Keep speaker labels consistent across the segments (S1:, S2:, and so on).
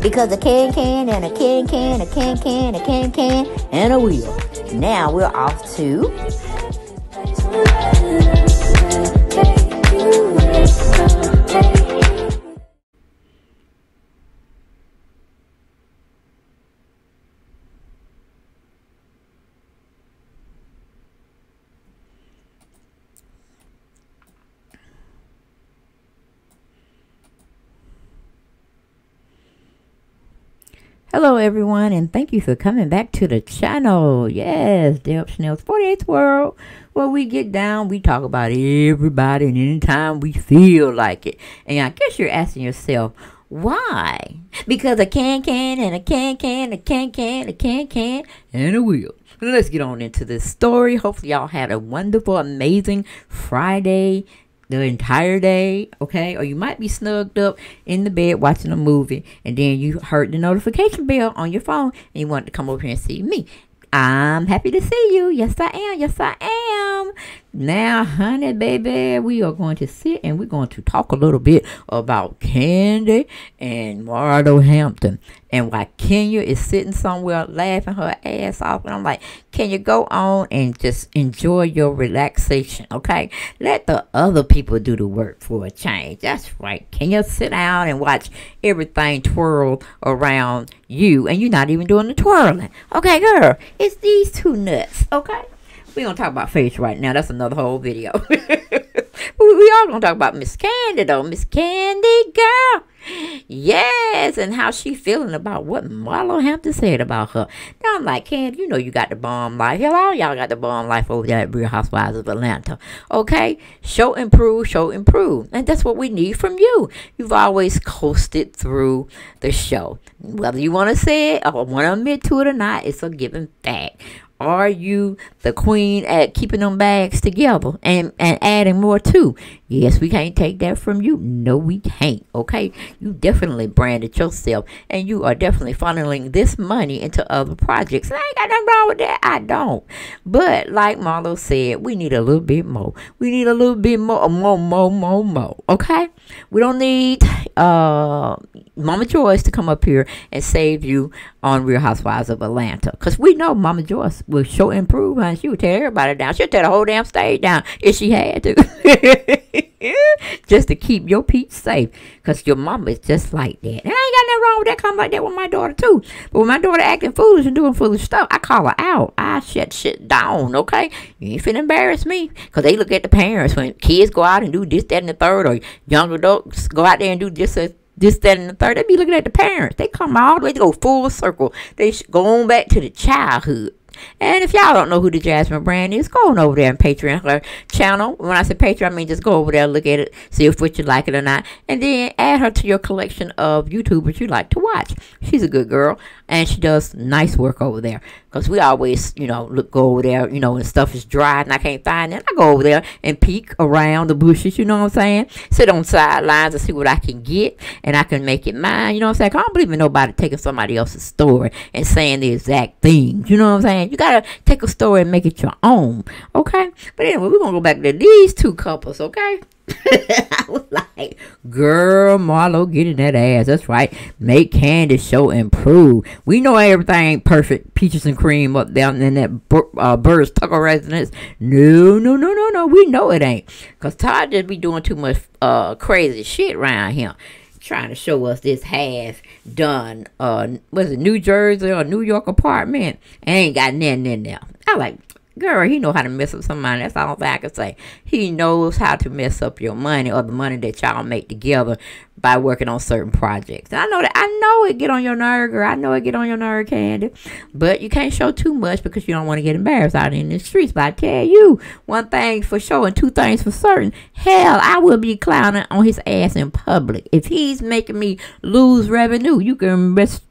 S1: Because a can can and a can can, a can can, a can can, and a wheel. Now we're off to. Hello, everyone, and thank you for coming back to the channel. Yes, Deb Shanel's 48th World, where we get down, we talk about everybody, and anytime we feel like it. And I guess you're asking yourself, why? Because a can can and a can can, a can can, a can can, and a wheel. Let's get on into this story. Hopefully, y'all had a wonderful, amazing Friday the entire day, okay? Or you might be snugged up in the bed watching a movie and then you heard the notification bell on your phone and you wanted to come over here and see me. I'm happy to see you. Yes, I am. Yes, I am. Now, honey, baby, we are going to sit and we're going to talk a little bit about Kandi and Marlo Hampton and why Kenya is sitting somewhere laughing her ass off. And I'm like, can you go on and just enjoy your relaxation, okay? Let the other people do the work for a change. That's right. Can you sit down and watch everything twirl around you and you're not even doing the twirling? Okay, girl, it's these two nuts, okay? We gonna talk about face right now. That's another whole video. we, all gonna talk about Miss Kandi though. Miss Kandi girl. Yes, and how she feeling about what Marlo Hampton said about her. Now I'm like, Kandi, you know you got the bomb life. Hell, all y'all got the bomb life over there at Real Housewives of Atlanta. Okay? Show improve, show improve. And that's what we need from you. You've always coasted through the show. Whether you want to say it or want to admit to it or not, it's a given fact. Are you the queen at keeping them bags together and, and adding more too? Yes, we can't take that from you. No, we can't. Okay. You definitely branded yourself and you are definitely funneling this money into other projects. I ain't got nothing wrong with that. I don't. But like Marlo said, we need a little bit more. We need a little bit more, more, more, more, more. Okay. We don't need uh Mama Joyce to come up here and save you on Real Housewives of Atlanta. Because we know Mama Joyce will show improve and she would tear everybody down. She'll tear the whole damn stage down if she had to. just to keep your peace safe. Because your mama is just like that. And I ain't got nothing wrong with that. Come like that with my daughter too. But when my daughter acting foolish and doing foolish stuff, I call her out. I shut shit down, okay? You ain't finna embarrass me. Because they look at the parents when kids go out and do this, that, and the third. Or young adults go out there and do this, uh, this, that, and the third. They be looking at the parents. They come all the way to go full circle. They go on back to the childhood. And if y'all don't know who the Jasmine brand is, go on over there and Patreon her channel. When I say Patreon, I mean just go over there, look at it, see if what you like it or not, and then add her to your collection of YouTubers you like to watch. She's a good girl, and she does nice work over there. Because we always, you know, look go over there, you know, when stuff is dry and I can't find it. I go over there and peek around the bushes, you know what I'm saying? Sit on sidelines and see what I can get, and I can make it mine, you know what I'm saying? I don't believe in nobody taking somebody else's story and saying the exact things, you know what I'm saying? You gotta take a story and make it your own, okay? But anyway, we're gonna go back to these two couples, okay? I was like, girl, Marlo, get in that ass. That's right. Make Candace show improve. We know everything ain't perfect. Peaches and cream up down in that uh, Burruss Tucker residence. No, no, no, no, no. We know it ain't. Because Todd just be doing too much uh, crazy shit around here. Trying to show us this half done, uh, was it New Jersey or New York apartment? Ain't got nothing in there. I like, Girl, he know how to mess up some money. That's all I can say. He knows how to mess up your money or the money that y'all make together by working on certain projects. And I know that I know it get on your nerve, girl. I know it get on your nerve, Kandi. But you can't show too much because you don't want to get embarrassed out in the streets. But I tell you, one thing for sure and two things for certain. Hell, I will be clowning on his ass in public. If he's making me lose revenue, you can rest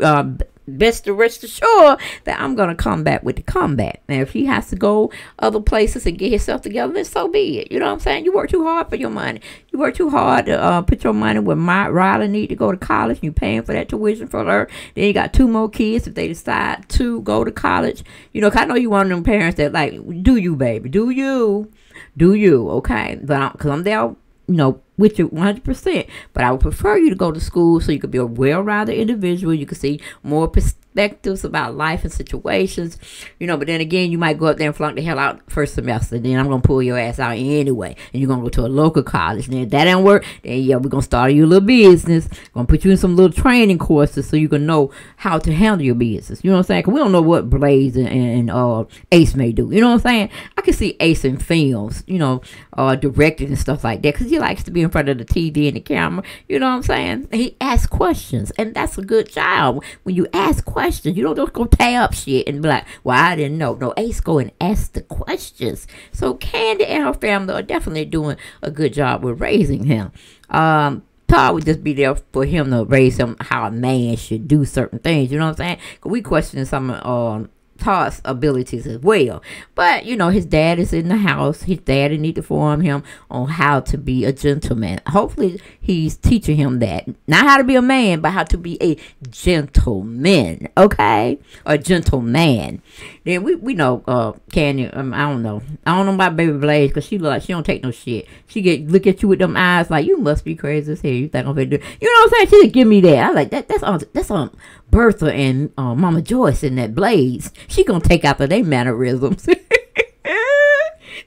S1: uh, best to rest assured that I'm gonna come back with the combat. Now, if he has to go other places and get himself together, then so be it. You know what I'm saying? You work too hard for your money. You work too hard to uh, put your money where my Riley need to go to college. You paying for that tuition for her. Then you got two more kids if they decide to go to college. You know, I know you one of them parents that like, do you, baby? Do you? Do you? Okay, but because I'm there, you know, with you 100%. But I would prefer you to go to school so you could be a well-rounded individual. You could see more perspectives about life and situations, you know. But then again, you might go up there and flunk the hell out first semester. Then I'm gonna pull your ass out anyway, and you're gonna go to a local college. And if that don't work, then yeah, we're gonna start you a little business. We're Gonna put you in some little training courses so you can know how to handle your business. You know what I'm saying? Cause we don't know what Blaze and, and uh, Ace may do. You know what I'm saying? I can see Ace in films, you know, uh, directed and stuff like that, cause he likes to be in front of the TV and the camera. You know what I'm saying? He asks questions, and that's a good job. When you ask questions, you don't just go tie up shit and be like, "Well, I didn't know." No, Ace go and ask the questions. So Kandi and her family are definitely doing a good job with raising him. Um, Todd would just be there for him to raise him how a man should do certain things. You know what I'm saying? Cause we question some um Todd's abilities as well. But you know, his dad is in the house. His dad need to form him on how to be a gentleman. Hopefully, he's teaching him that not how to be a man, but how to be a gentleman. Okay, a gentleman. Then we we know uh Kandi. Um, I don't know. I don't know about Baby Blaze because she look like she don't take no shit. She get look at you with them eyes like you must be crazy as hell. You think I'm gonna do? You know what I'm saying? She give me that. I like that. That's on. That's on Bertha and uh, Mama Joyce in that Blaze. She gonna take after their mannerisms.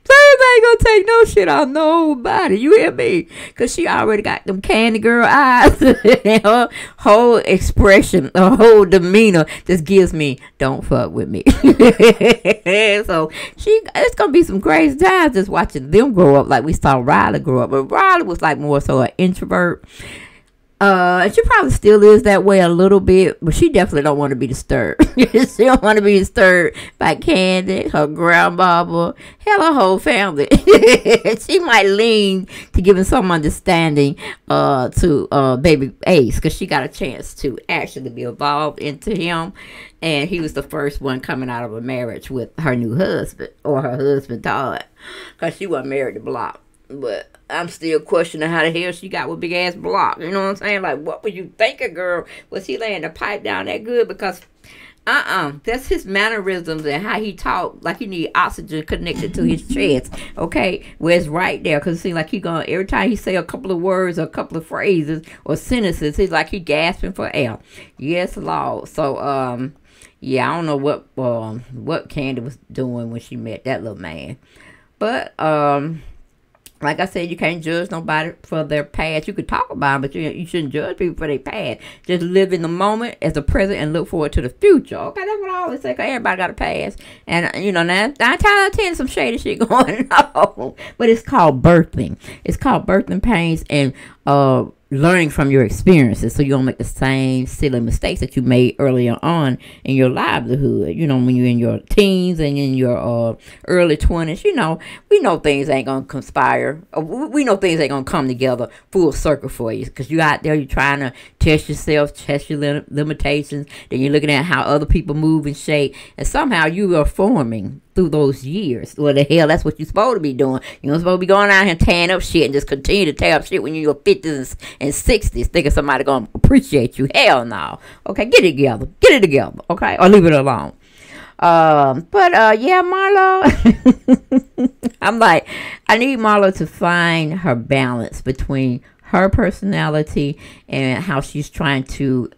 S1: Blaze ain't gonna take no shit on nobody. You hear me? Cause she already got them candy girl eyes. her whole expression, her whole demeanor just gives me, don't fuck with me. so she, it's gonna be some crazy times just watching them grow up like we saw Riley grow up. But Riley was like more so an introvert uh, and she probably still is that way a little bit, but she definitely don't want to be disturbed. she don't want to be disturbed by Kandi, her grandmama, hell, her whole family. she might lean to giving some understanding uh to uh baby Ace because she got a chance to actually be involved into him, and he was the first one coming out of a marriage with her new husband or her husband Todd, because she wasn't married to Block, but I'm still questioning how the hell she got with big ass block. You know what I'm saying? Like, what were you thinking, girl? Was he laying the pipe down that good? Because, uh uh that's his mannerisms and how he talk. Like he need oxygen connected to his chest. Okay, where it's right there. Because it seems like he going every time he say a couple of words or a couple of phrases or sentences, he's like he gasping for air. Yes, Lord. So, um, yeah, I don't know what um what Kandi was doing when she met that little man, but um like I said, you can't judge nobody for their past. You could talk about them, but you, you shouldn't judge people for their past. Just live in the moment as a present and look forward to the future. Okay, that's what I always say. Cause everybody got a past, and you know now nine times out of ten, some shady shit going on. But it's called birthing. It's called birthing pains, and uh, learning from your experiences so you don't make the same silly mistakes that you made earlier on in your livelihood. You know, when you're in your teens and in your uh, early 20s, you know, we know things ain't to conspire. Uh, we know things ain't to come together full circle for you because you out there, you're trying to test yourself, test your lim- limitations. Then you're looking at how other people move and shape. And somehow you are forming through those years. Well, the hell, that's what you're supposed to be doing. You're supposed to be going out here tearing up shit and just continue to tear up shit when you're in your 50s and 60s, thinking somebody going to appreciate you. Hell no. Okay, get it together. Get it together, okay? Or leave it alone. Um, but uh, yeah, Marlo, I'm like, I need Marlo to find her balance between her personality and how she's trying to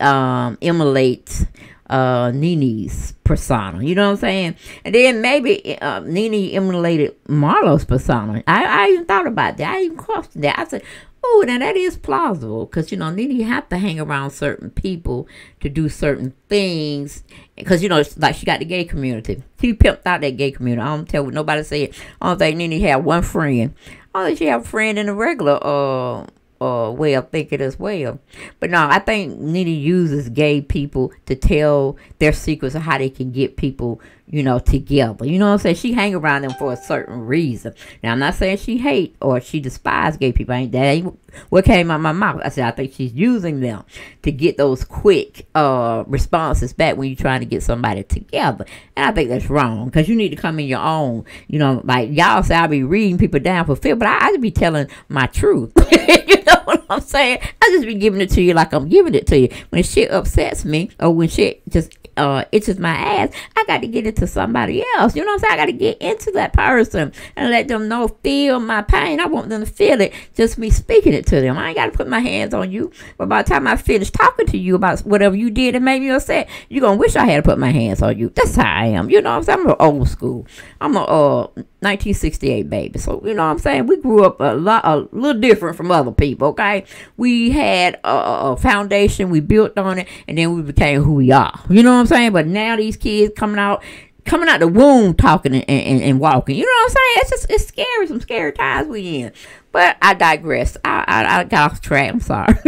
S1: um, emulate uh, Nene's persona. You know what I'm saying? And then maybe uh, Nene emulated Marlo's persona. I, I even thought about that. I even questioned that. I said, oh, now that is plausible because, you know, Nene have to hang around certain people to do certain things because, you know, it's like she got the gay community. She pimped out that gay community. I don't tell what nobody said. I don't think Nene had one friend. I think she have a friend in the regular uh, uh, way of thinking as well. But no, I think Nene uses gay people to tell their secrets of how they can get people, you know, together. You know what I'm saying? She hang around them for a certain reason. Now I'm not saying she hate or she despise gay people. I ain't that ain't what came out of my mouth. I said I think she's using them to get those quick uh responses back when you're trying to get somebody together. And I think that's wrong because you need to come in your own. You know, like y'all say I be reading people down for fear, but I, I just be telling my truth. you know what I'm saying? I just be giving it to you like I'm giving it to you. When shit upsets me or when shit just uh, itches my ass, I got to get it to somebody else. You know what I'm saying? I got to get into that person and let them know, feel my pain. I want them to feel it, just me speaking it to them. I ain't got to put my hands on you. But by the time I finish talking to you about whatever you did and made me upset, you're going to wish I had to put my hands on you. That's how I am. You know what I'm saying? I'm old school. I'm a uh, 1968 baby. So, you know what I'm saying? We grew up a lot, a little different from other people, okay? We had a, a foundation, we built on it, and then we became who we are. You know what I'm saying? But now these kids coming out, coming out the womb talking and, and, and, walking. You know what I'm saying? It's just it's scary. Some scary times we in. But I digress. I I, I got off track. I'm sorry.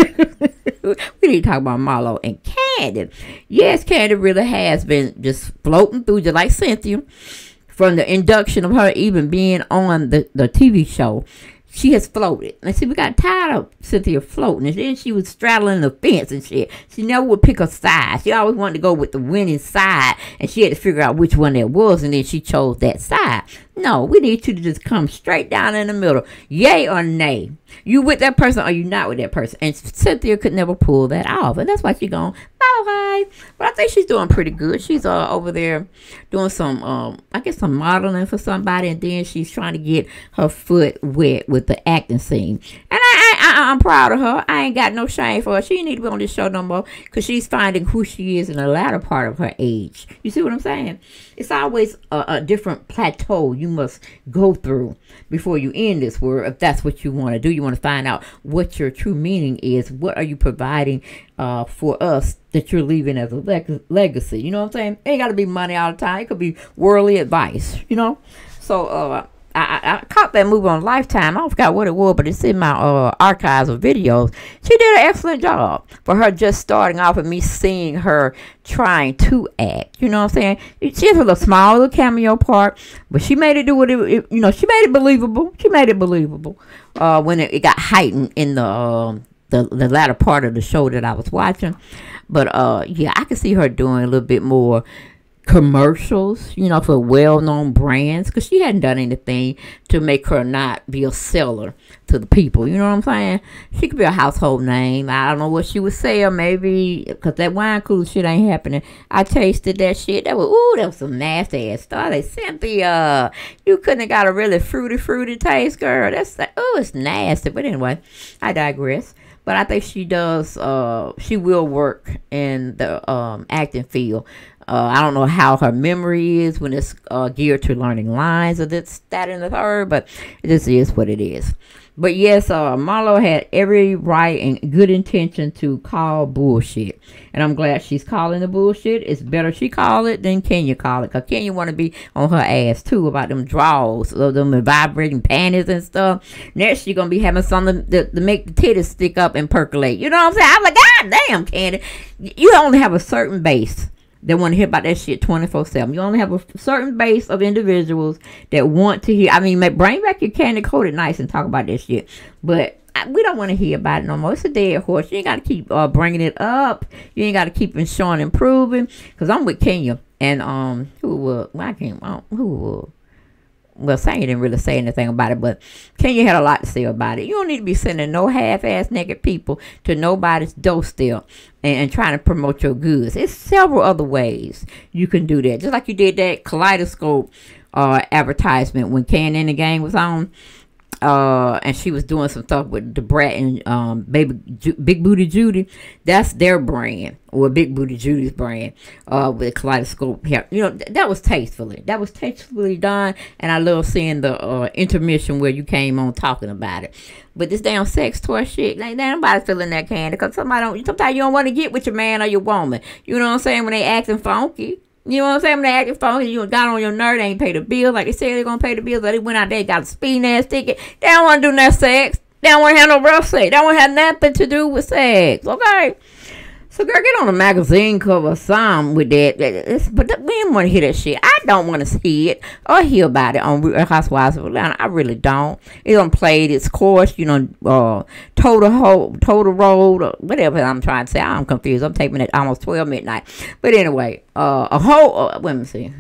S1: we need to talk about Marlo and Kandi. Yes, Kandi really has been just floating through, just like Cynthia, from the induction of her even being on the, the TV show she has floated. And see, we got tired of Cynthia floating. And then she was straddling the fence and shit. She never would pick a side. She always wanted to go with the winning side. And she had to figure out which one it was. And then she chose that side. No, we need you to just come straight down in the middle. Yay or nay. You with that person or you not with that person. And Cynthia could never pull that off. And that's why she gone, bye bye. But I think she's doing pretty good. She's uh, over there doing some, um, I guess, some modeling for somebody. And then she's trying to get her foot wet with the acting scene. And I, I, I, am proud of her. I ain't got no shame for her. She need to be on this show no more because she's finding who she is in the latter part of her age. You see what I'm saying? It's always a, a different plateau you must go through before you end this world. If that's what you want to do, you want to find out what your true meaning is. What are you providing uh, for us that you're leaving as a leg- legacy? You know what I'm saying? It ain't got to be money all the time. It could be worldly advice. You know. So uh, I, I, caught that movie on Lifetime. I forgot what it was, but it's in my uh, archives of videos. She did an excellent job for her just starting off and me seeing her trying to act. You know what I'm saying? She has a little small little cameo part, but she made it do what it, it you know, she made it believable. She made it believable uh, when it, it, got heightened in the, uh, the the latter part of the show that I was watching. But uh, yeah, I could see her doing a little bit more commercials, you know, for well-known brands, because she hadn't done anything to make her not be a seller to the people. You know what I'm saying? She could be a household name. I don't know what she would or maybe because that wine cooler shit ain't happening. I tasted that shit. That was ooh, that was some nasty ass stuff. Cynthia, you couldn't have got a really fruity, fruity taste, girl. That's like, oh, it's nasty. But anyway, I digress but I think she does. Uh, she will work in the um, acting field. Uh, I don't know how her memory is when it's uh, geared to learning lines or this, that, and the third, but this is what it is. But yes, uh, Marlo had every right and good intention to call bullshit. And I'm glad she's calling the bullshit. It's better she call it than Kenya call it. Because Kenya want to be on her ass too about them draws, of them vibrating panties and stuff. Next, she going to be having something to, to make the titties stick up and percolate. You know what I'm saying? I'm like, God damn, Kandi. You only have a certain base that want to hear about that shit 24 7. You only have a certain base of individuals that want to hear. I mean, bring back your candy coated nice and talk about that shit. But we don't want to hear about it no more. It's a dead horse. You ain't got to keep uh, bringing it up. You ain't got to keep showing improving. Because I'm with Kenya. And um, who will? well, I can't, who was, well, Sanya didn't really say anything about it, but Kenya had a lot to say about it. You don't need to be sending no half-ass naked people to nobody's doorstep and, and trying to promote your goods. It's several other ways you can do that. Just like you did that kaleidoscope uh, advertisement when Kandi and the Gang was on uh, and she was doing some stuff with Da Brat and um, baby Ju- Big Booty Judy. That's their brand, or Big Booty Judy's brand, uh, with kaleidoscope hair. You know, th- that was tastefully. That was tastefully done, and I love seeing the uh, intermission where you came on talking about it. But this damn sex toy shit, like nobody's feeling that Kandi because somebody don't. Sometimes you don't want to get with your man or your woman. You know what I'm saying? When they acting funky. You know what I'm saying? When they acting funky, you got on your nerve, they ain't pay the bill like they said they're gonna pay the bill, but they went out there got a speed ass ticket. They don't wanna do no sex. They don't want to have no rough sex. They don't want to have nothing to do with sex. Okay. So, girl, get on a magazine cover some with that. It's, but we didn't want to hear that shit. I don't want to see it or hear about it on Housewives of Atlanta. I really don't. It don't play its course, you know, uh, total ho- total road or whatever I'm trying to say. I'm confused. I'm taking it almost 12 midnight. But anyway, uh, a whole, uh, let me see.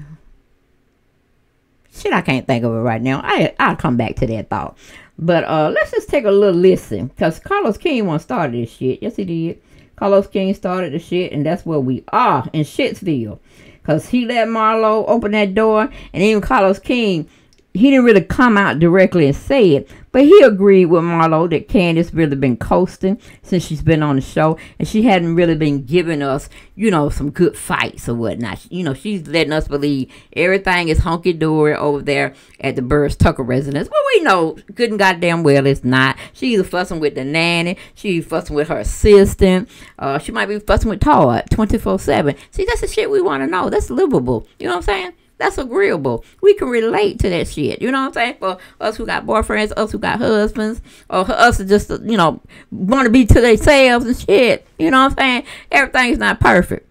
S1: Shit, I can't think of it right now. I, I'll come back to that thought. But uh, let's just take a little listen. Because Carlos King once started this shit. Yes, he did. Carlos King started the shit, and that's where we are in Shitsville. Because he let Marlo open that door, and even Carlos King he didn't really come out directly and say it, but he agreed with Marlo that Candace really been coasting since she's been on the show, and she hadn't really been giving us, you know, some good fights or whatnot. You know, she's letting us believe everything is hunky dory over there at the Burruss Tucker residence. Well, we know good and goddamn well it's not. She's fussing with the nanny. She's fussing with her assistant. Uh, she might be fussing with Todd 24 7. See, that's the shit we want to know. That's livable. You know what I'm saying? That's agreeable. We can relate to that shit. You know what I'm saying? For us who got boyfriends, us who got husbands, or us to just, you know, want to be to themselves and shit. You know what I'm saying? Everything's not perfect.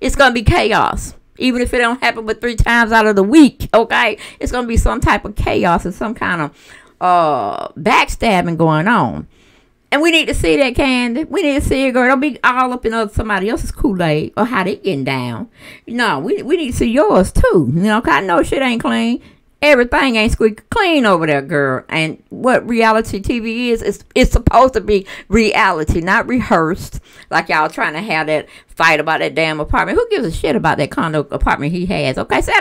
S1: It's going to be chaos. Even if it don't happen but three times out of the week, okay? It's going to be some type of chaos and some kind of uh backstabbing going on. And we need to see that, Kandi. We need to see it, girl. Don't be all up in somebody else's Kool-Aid or how they getting down. No, we, we need to see yours, too. You know, I know shit ain't clean. Everything ain't squeaky clean over there, girl. And what reality TV is, it's, it's supposed to be reality, not rehearsed. Like y'all trying to have that fight about that damn apartment. Who gives a shit about that condo apartment he has? Okay, so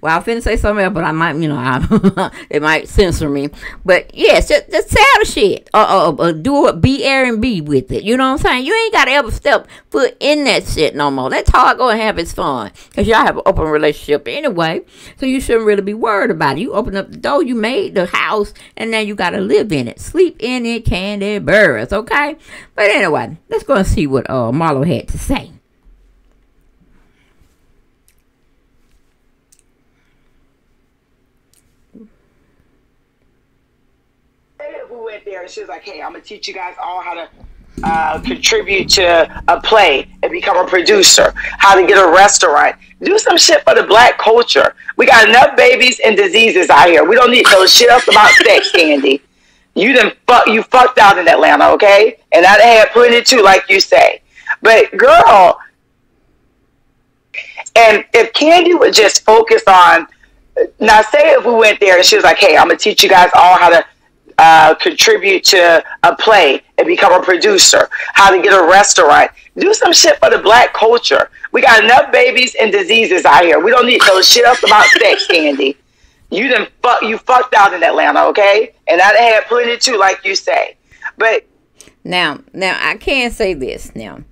S1: well, I finna say something else, but I might, you know, I, it might censor me. But yes, just, just the shit. Or, or, or do it, be B with it. You know what I'm saying? You ain't got to ever step foot in that shit no more. Let's all go and have its fun. Because y'all have an open relationship anyway. So you shouldn't really be worried about it. You open up the door, you made the house, and now you got to live in it. Sleep in it, Kandi Burruss, okay? But anyway, let's go and see what uh, Marlo had to say.
S2: We went there and she was like, hey, I'm going to teach you guys all how to uh, contribute to a play and become a producer, how to get a restaurant, do some shit for the black culture. We got enough babies and diseases out here. We don't need no shit else about sex, Kandi. You done fuck you fucked out in Atlanta, okay? And I had plenty too, like you say. But girl, and if Kandi would just focus on, now say if we went there and she was like, hey, I'm gonna teach you guys all how to uh, contribute to a play and become a producer, how to get a restaurant, do some shit for the black culture. We got enough babies and diseases out here. We don't need no shit else about sex, Kandi. You didn't fuck you fucked out in Atlanta, okay? And I had plenty too, like you say. But
S1: now, now I can say this now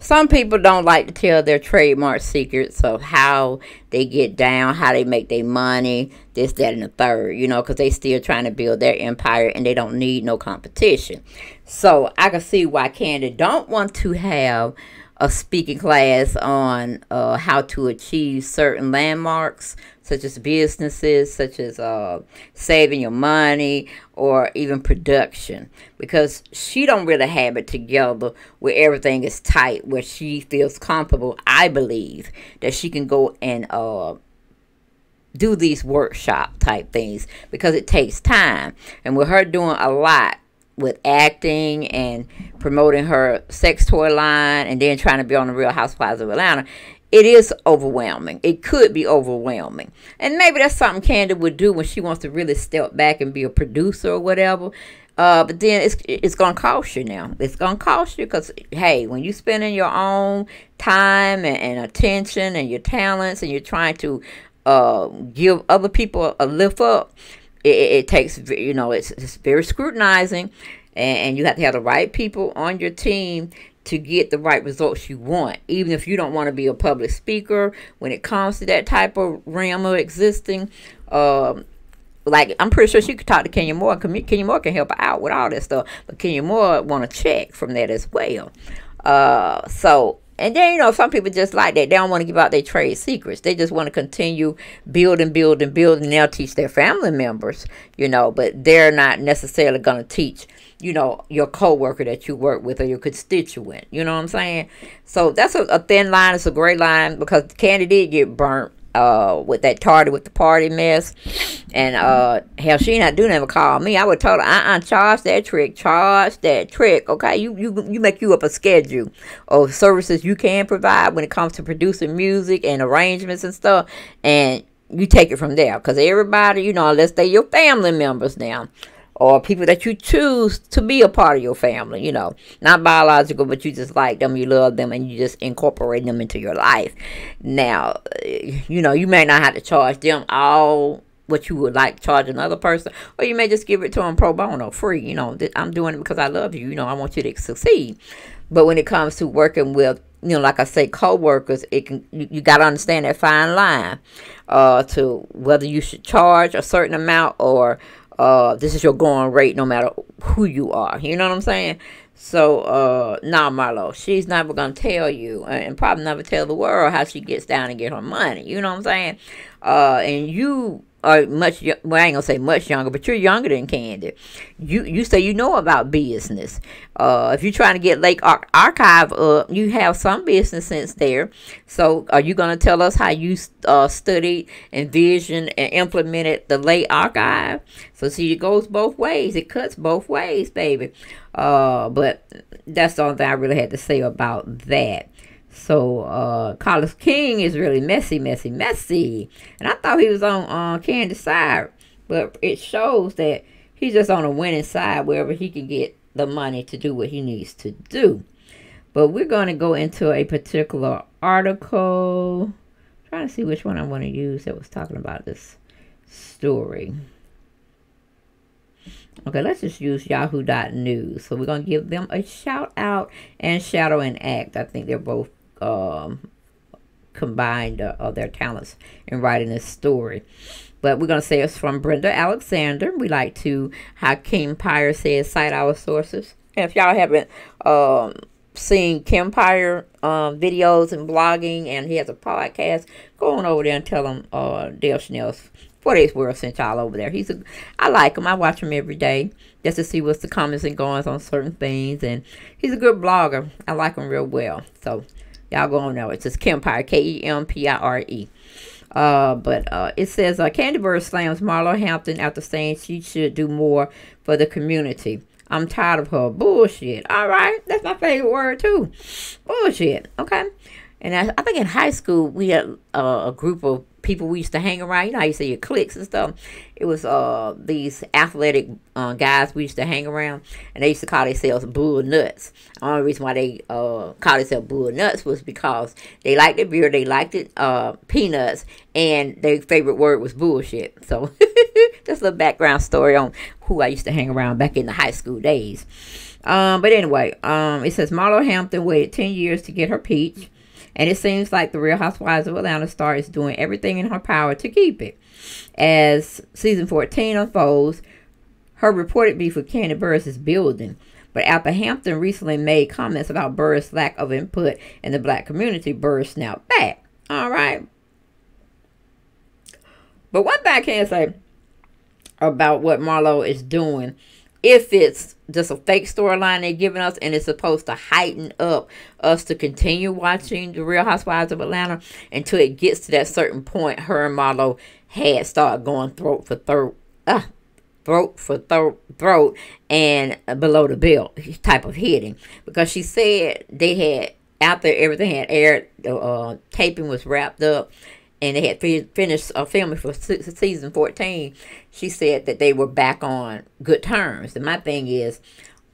S1: some people don't like to tell their trademark secrets of how they get down, how they make their money, this, that, and the third, you know, because they still trying to build their empire and they don't need no competition. So I can see why Kandi don't want to have a speaking class on uh, how to achieve certain landmarks such as businesses, such as uh, saving your money, or even production, because she don't really have it together where everything is tight, where she feels comfortable. I believe that she can go and uh, do these workshop type things because it takes time, and with her doing a lot with acting and promoting her sex toy line and then trying to be on the Real Housewives of Atlanta, it is overwhelming. It could be overwhelming. And maybe that's something Kandi would do when she wants to really step back and be a producer or whatever. Uh, but then it's it's gonna cost you now. It's gonna cost you because hey, when you're spending your own time and, and, attention and your talents and you're trying to uh, give other people a lift up, it, it takes you know it's, it's very scrutinizing, and, and you have to have the right people on your team to get the right results you want, even if you don't want to be a public speaker. When it comes to that type of realm of existing, um, like I'm pretty sure she could talk to Kenya Moore. Kenya Moore can help her out with all that stuff, but Kenya Moore want to check from that as well. Uh, so and then you know some people just like that. They don't want to give out their trade secrets. They just want to continue building, building, building. They'll teach their family members, you know, but they're not necessarily going to teach, you know, your coworker that you work with or your constituent. You know what I'm saying? So that's a, a thin line. It's a gray line because Kandi did get burnt uh, with that tardy with the party mess. And uh, hell, she not do never call me. I would tell her, uh, uh charge that trick, charge that trick. Okay, you you you make you up a schedule of services you can provide when it comes to producing music and arrangements and stuff, and you take it from there. Cause everybody, you know, unless they your family members now or people that you choose to be a part of your family, you know, not biological, but you just like them, you love them, and you just incorporate them into your life. Now, you know, you may not have to charge them all what you would like charge another person, or you may just give it to them pro bono, free. You know, I'm doing it because I love you. You know, I want you to succeed. But when it comes to working with, you know, like I say, co-workers, it can you, you got to understand that fine line uh, to whether you should charge a certain amount or uh, this is your going rate no matter who you are. You know what I'm saying? So, uh, nah, Marlo, she's never going to tell you and probably never tell the world how she gets down and get her money. You know what I'm saying? Uh, and you are much well, I ain't gonna say much younger, but you're younger than Kandi. You you say you know about business. Uh, if you're trying to get Le Ar- Archive up, you have some business sense there. So, are you gonna tell us how you uh, studied, envisioned, and implemented the Le Archive? So, see, it goes both ways. It cuts both ways, baby. Uh, but that's the only thing I really had to say about that. So uh, Carlos King is really messy, messy, messy. And I thought he was on uh, Kandi's side, but it shows that he's just on a winning side wherever he can get the money to do what he needs to do. But we're going to go into a particular article. I'm trying to see which one I want to use that was talking about this story. Okay, let's just use yahoo.news. So we're going to give them a shout out and shadow and act. I think they're both um, combined uh, their talents in writing this story. But we're going to say it's from Brenda Alexander. We like to, how Kempire says, cite our sources. And if y'all haven't um, seen Kempire um, videos and blogging, and he has a podcast, go on over there and tell him uh, Dale Schnell's 48th World sent y'all over there. He's a, I like him. I watch him every day just to see what's the comments and goings on certain things. And he's a good blogger. I like him real well. So Y'all go on there. It says Kempire, K-E-M-P-I-R-E. Uh, but uh, it says uh, Kandi Burruss slams Marlo Hampton after saying she should do more for the community. I'm tired of her bullshit. All right, that's my favorite word too. Bullshit. Okay. And I, I think in high school we had uh, a group of people we used to hang around. You know, I used to your cliques and stuff. It was uh these athletic uh, guys we used to hang around, and they used to call themselves Bull Nuts. The only reason why they uh called themselves Bull Nuts was because they liked the beer, they liked it uh peanuts, and their favorite word was bullshit. So just a background story on who I used to hang around back in the high school days. Um, but anyway, um, it says Marlo Hampton waited 10 years to get her peach. And it seems like the Real Housewives of Atlanta star is doing everything in her power to keep it. As season 14 unfolds, her reported beef with Kandi Burruss is building. But after Hampton recently made comments about Burruss' lack of input in the black community, Burruss snapped back. All right. But one thing I can say about what Marlo is doing if it's just a fake storyline they're giving us and it's supposed to heighten up us to continue watching the Real Housewives of Atlanta until it gets to that certain point her and Marlo had started going throat for throat uh, throat for throat throat and below the belt type of hitting. Because she said they had after everything had aired the uh, taping was wrapped up and they had finished uh, filming for season 14, she said that they were back on good terms. And my thing is,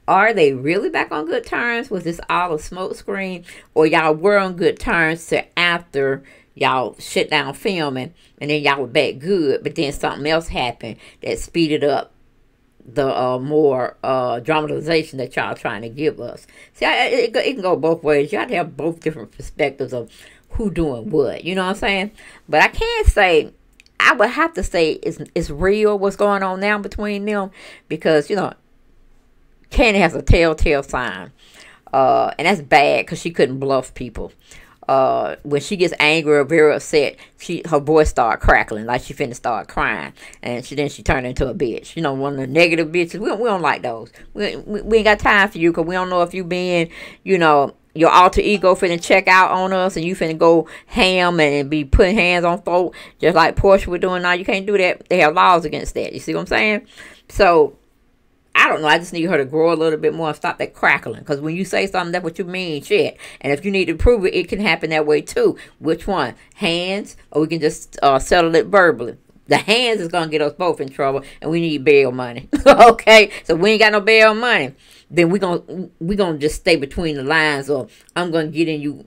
S1: are they really back on good terms? Was this all a smokescreen? Or y'all were on good terms to after y'all shut down filming and then y'all were back good, but then something else happened that speeded up the uh, more uh, dramatization that y'all trying to give us. See, I, it, it, can go both ways. To have both different perspectives of who doing what. You know what I'm saying? But I can't say I would have to say it's it's real what's going on now between them because you know Kandi has a telltale sign. Uh, and that's bad because she couldn't bluff people. Uh, when she gets angry or very upset, she her voice start crackling like she finna start crying, and she then she turned into a bitch. You know, one of the negative bitches. We don't, we don't like those. We, we, we ain't got time for you because we don't know if you being, you know, your alter ego finna check out on us and you finna go ham and be putting hands on folk just like Porsha was doing now. You can't do that. They have laws against that. You see what I'm saying? So I don't know. I just need her to grow a little bit more and stop that crackling. Because when you say something, that's what you mean, shit. And if you need to prove it, it can happen that way too. Which one? Hands, or we can just uh, settle it verbally. The hands is gonna get us both in trouble, and we need bail money. okay, so we ain't got no bail money. Then we're gonna we gonna just stay between the lines, or I'm gonna get in you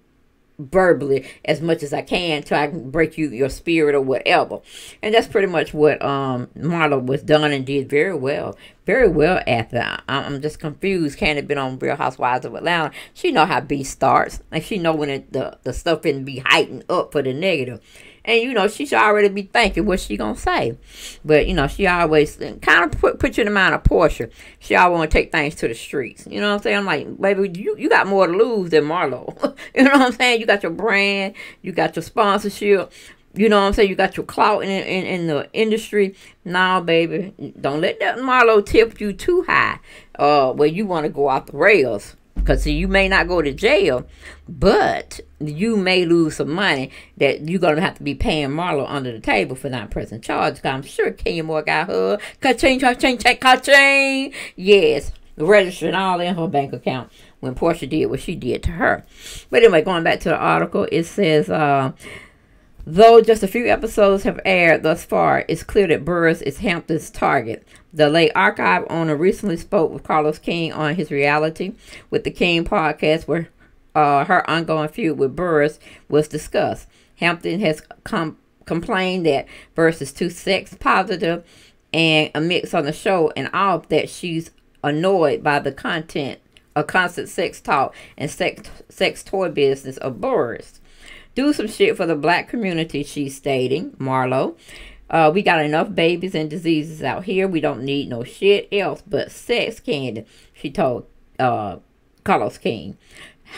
S1: verbally as much as I can till I can break you your spirit or whatever. And that's pretty much what um Marlo was done and did very well. Very well at that. I'm just confused. Can't been on Real Housewives of Atlanta. She know how B starts. And she know when it, the, the stuff can be heightened up for the negative. And, you know, she should already be thinking what she to say. But, you know, she always kind of put, put you in the mind of Porsha. She always want to take things to the streets. You know what I'm saying? I'm like, baby, you, you got more to lose than Marlo. you know what I'm saying? You got your brand. You got your sponsorship. You know what I'm saying? You got your clout in, in, in the industry. Now, baby, don't let that Marlo tip you too high uh, where you want to go off the rails. Because you may not go to jail, but you may lose some money that you're going to have to be paying Marlo under the table for not pressing charges. I'm sure Kenya Moore got her. Ka-ching, ka-ching, ka-ching. Yes, registering all in her bank account when Porsha did what she did to her. But anyway, going back to the article, it says... Uh, Though just a few episodes have aired thus far, it's clear that Burruss is Hampton's target. The Le Archive owner recently spoke with Carlos King on his reality with the King podcast, where uh, her ongoing feud with Burruss was discussed. Hampton has com- complained that Burruss is too sex positive and a mix on the show, and all that she's annoyed by the content, a constant sex talk, and sex sex toy business of Burruss do some shit for the black community, she's stating, Marlo. Uh, we got enough babies and diseases out here. We don't need no shit else but sex Kandi, she told uh, Carlos King.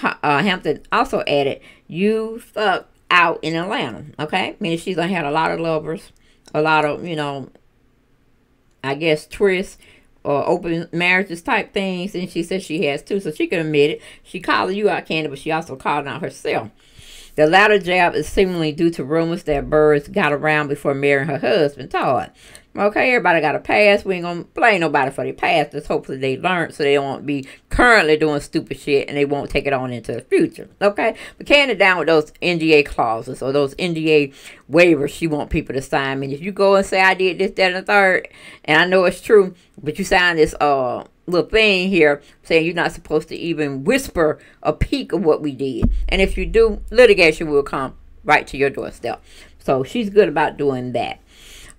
S1: Uh, Hampton also added, You fuck out in Atlanta, okay? Meaning she's gonna have a lot of lovers, a lot of, you know, I guess twists or open marriages type things. And she said she has too, so she can admit it. She called you out, Kandi, but she also called out herself. The latter jab is seemingly due to rumors that Burruss got around before marrying her husband, Todd. Okay, everybody got a past. We ain't gonna blame nobody for their past. Just hopefully they learn so they won't be currently doing stupid shit and they won't take it on into the future. Okay, but can it down with those NDA clauses or those NDA waivers she want people to sign. I mean, if you go and say I did this, that, and the third, and I know it's true, but you sign this uh little thing here saying you're not supposed to even whisper a peek of what we did. And if you do, litigation will come right to your doorstep. So she's good about doing that.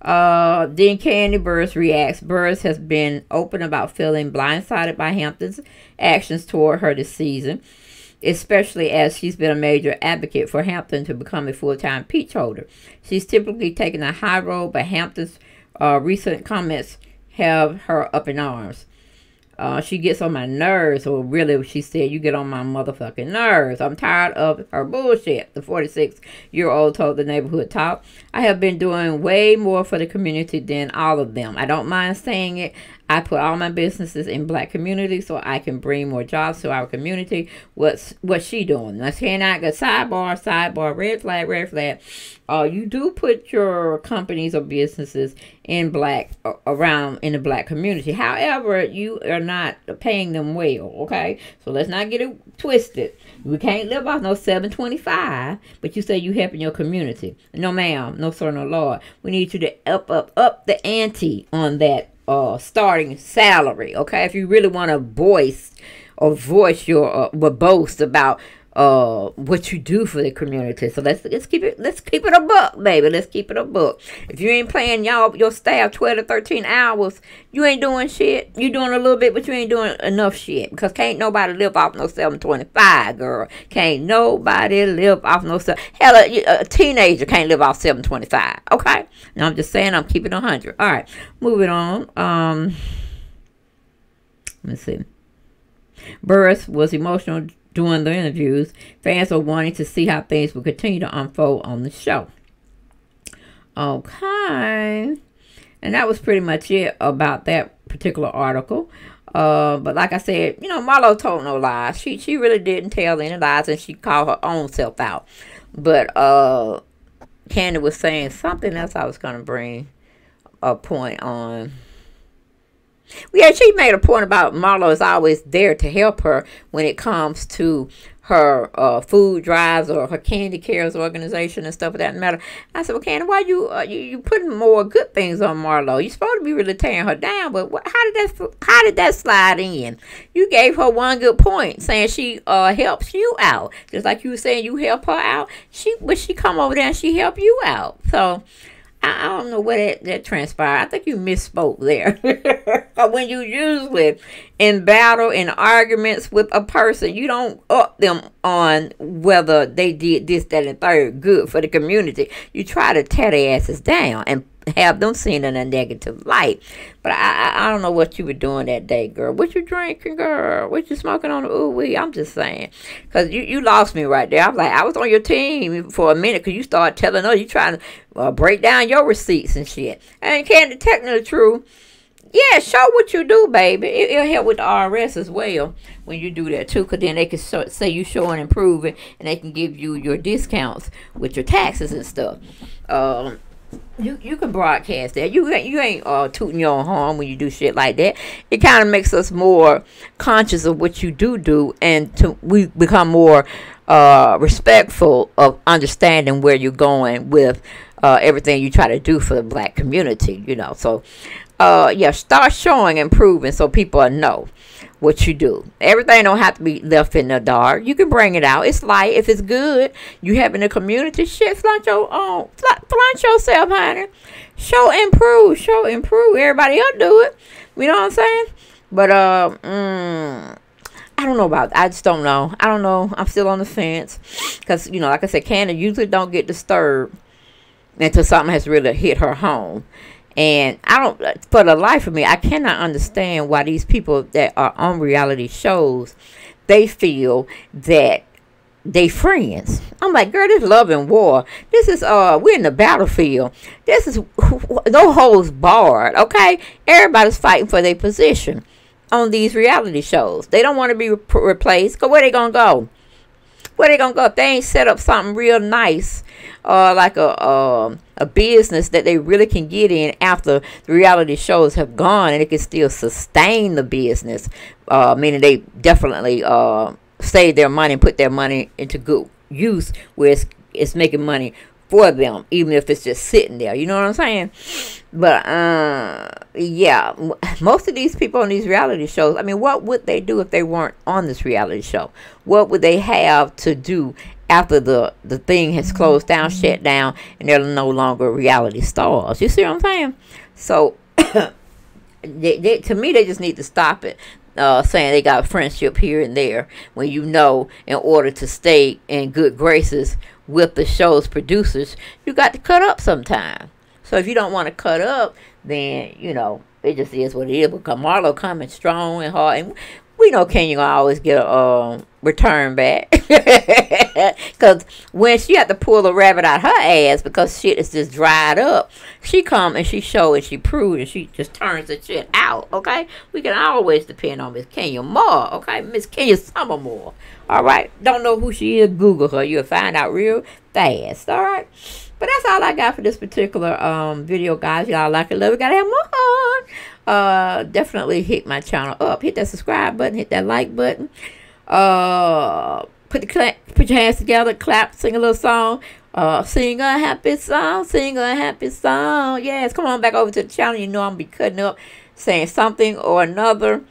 S1: Uh, then Kandi Burruss reacts. Burruss has been open about feeling blindsided by Hampton's actions toward her this season, especially as she's been a major advocate for Hampton to become a full-time peach holder. She's typically taken a high road, but Hampton's uh, recent comments have her up in arms. Uh, she gets on my nerves, or really, she said, You get on my motherfucking nerves. I'm tired of her bullshit. The 46 year old told the neighborhood talk. I have been doing way more for the community than all of them. I don't mind saying it. I put all my businesses in black communities so I can bring more jobs to our community. What's what's she doing? Let's hand out a sidebar, sidebar, red flag, red flag. Uh, you do put your companies or businesses in black around in the black community. However, you are not paying them well. Okay, so let's not get it twisted. We can't live off no seven twenty five, but you say you helping your community. No, ma'am, no sir, no lord. We need you to up, up, up the ante on that uh, starting salary. Okay, if you really want to voice or voice your uh, boast about uh what you do for the community. So let's let's keep it let's keep it a book, baby. Let's keep it a book. If you ain't playing y'all your staff twelve to thirteen hours, you ain't doing shit. You doing a little bit, but you ain't doing enough shit. Because can't nobody live off no seven twenty five, girl. Can't nobody live off no seven. Hell, a, a teenager can't live off seven twenty five. Okay. Now I'm just saying I'm keeping a hundred. All right, moving on. Um, let me see. Burruss was emotional during the interviews. Fans were wanting to see how things would continue to unfold on the show. Okay. And that was pretty much it about that particular article. Uh, but like I said, you know, Marlo told no lies. She she really didn't tell any lies, and she called her own self out. But uh, Kandi was saying something else. I was gonna bring a point on. Yeah, she made a point about Marlo is always there to help her when it comes to her uh, food drives or her candy Cares organization and stuff of that matter. I said, well, Kandi, why you, uh, you you putting more good things on Marlo? You're supposed to be really tearing her down, but what, how did that how did that slide in? You gave her one good point, saying she uh helps you out, just like you were saying you help her out. She but she come over there and she help you out. So I, don't know what that, that transpired. I think you misspoke there. when you usually in battle in arguments with a person, you don't up them on whether they did this, that, and third good for the community. You try to tear their asses down and have them seen in a negative light. But I, I, don't know what you were doing that day, girl. What you drinking, girl? What you smoking on the ooh wee? I'm just saying, cause you, you lost me right there. I was like, I was on your team for a minute, cause you started telling us you trying to uh, break down your receipts and shit. And can't detect the truth. Yeah, show what you do, baby. It, will help with the IRS as well when you do that too, because then they can show, say you showing improving, and they can give you your discounts with your taxes and stuff. Um, you you can broadcast that. You you ain't uh, tooting your own horn when you do shit like that. It kind of makes us more conscious of what you do do, and to we become more uh, respectful of understanding where you're going with uh, everything you try to do for the black community. You know, so uh, yeah, start showing improving so people know what you do. Everything don't have to be left in the dark. You can bring it out. It's light. If it's good, you have in the community, shit, flaunt your own, flaunt yourself, honey. Show improve, show improve. Everybody else do it. You know what I'm saying? But uh, mm, I don't know about. I just don't know. I don't know. I'm still on the fence because you know, like I said, Canada usually don't get disturbed until something has really hit her home. And I don't, for the life of me, I cannot understand why these people that are on reality shows, they feel that they friends. I'm like, girl, this love and war. This is uh, we're in the battlefield. This is no holds barred. Okay, everybody's fighting for their position on these reality shows. They don't want to be re- replaced. Cause where they gonna go? Where they gonna go? If they ain't set up something real nice, uh, like a uh, a business that they really can get in after the reality shows have gone, and it can still sustain the business. Uh, meaning they definitely uh save their money and put their money into good use, where it's, it's making money for them, even if it's just sitting there. You know what I'm saying? But uh, yeah, most of these people on these reality shows. I mean, what would they do if they weren't on this reality show? What would they have to do after the the thing has closed down, shut down, and they're no longer reality stars? You see what I'm saying? So. they, they, to me, they just need to stop it uh, saying they got friendship here and there when you know in order to stay in good graces with the show's producers you got to cut up sometime. So if you don't want to cut up then you know it just is what it is. Because marlo coming strong and hard and we know Kenya always get a um, return back. Because when she had to pull the rabbit out her ass because shit is just dried up, she come and she show and she prove and she just turns the shit out, okay? We can always depend on Miss Kenya Moore, okay? Miss Kenya Summer Moore, all right? Don't know who she is, Google her. You'll find out real fast, all right? But that's all I got for this particular um, video, guys. Y'all like it, love it, gotta have more uh definitely hit my channel up hit that subscribe button hit that like button uh put the put your hands together clap sing a little song. Uh sing a happy song sing a happy song. Yes come on back over to the channel. You know i'm be cutting up saying something or another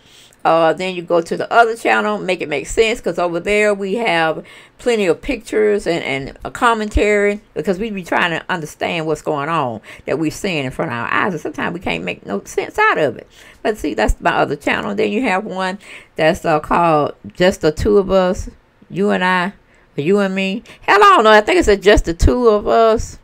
S1: uh, then you go to the other channel, make it make sense, because over there we have plenty of pictures and, and a commentary, because we be trying to understand what's going on that we're seeing in front of our eyes, and sometimes we can't make no sense out of it. But see, that's my other channel. Then you have one that's uh, called Just the Two of Us, you and I, or you and me. Hell, I don't know. I think it's just the two of us.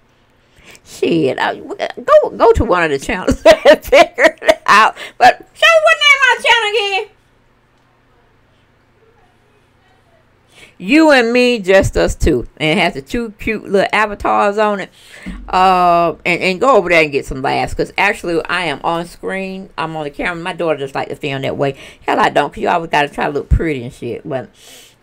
S1: Shit, I, go go to one of the channels and figure it out. But show what name my channel again. You and me, just us two. And it has the two cute little avatars on it. Uh, and, and go over there and get some laughs. Because actually, I am on screen. I'm on the camera. My daughter just like to film that way. Hell, I don't. Because you always got to try to look pretty and shit. But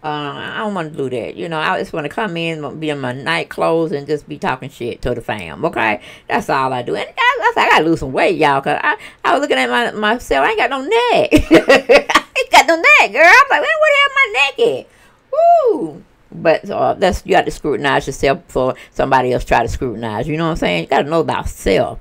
S1: uh, I don't want to do that. You know, I just want to come in, be in my night clothes, and just be talking shit to the fam. Okay, that's all I do. And I, I, I gotta lose some weight, y'all, cause I, I was looking at my myself. I ain't got no neck. I ain't got no neck, girl. I'm like, where the hell my neck at? Woo! But uh, that's you got to scrutinize yourself before somebody else try to scrutinize. You know what I'm saying? You got to know thyself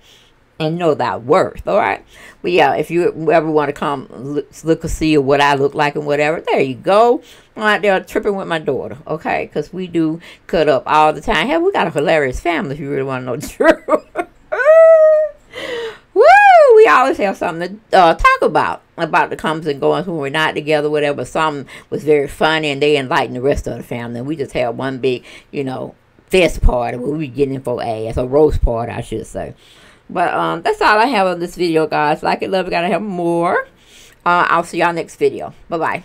S1: and know thy worth. All right. But yeah, if you ever want to come look, look and see what I look like and whatever, there you go. I'm out there tripping with my daughter, okay? Because we do cut up all the time. Hell, we got a hilarious family if you really want to know the truth. We always have something to uh, talk about about the comes and goings when we're not together, whatever. Some was very funny, and they enlightened the rest of the family. We just had one big, you know, fest party where we getting for ass, a roast party, I should say. But um, that's all I have on this video, guys. Like it, love it, gotta have more. Uh, I'll see y'all next video. Bye-bye.